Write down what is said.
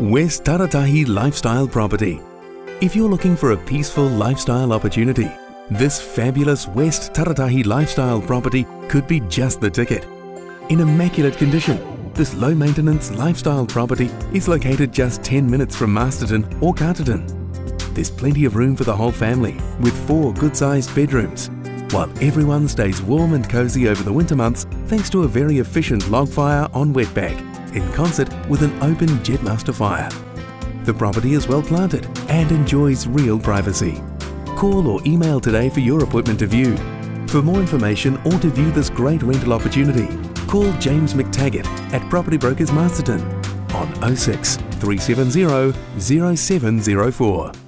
West Taratahi Lifestyle Property. If you're looking for a peaceful lifestyle opportunity, this fabulous West Taratahi Lifestyle property could be just the ticket. In immaculate condition, this low maintenance lifestyle property is located just 10 minutes from Masterton or Carterton. There's plenty of room for the whole family with four good sized bedrooms, while everyone stays warm and cosy over the winter months thanks to a very efficient log fire on wetback in concert with an open Jetmaster fire. The property is well planted and enjoys real privacy. Call or email today for your appointment to view. For more information or to view this great rental opportunity, call James McTaggart at Property Brokers Masterton on 06 370 0704.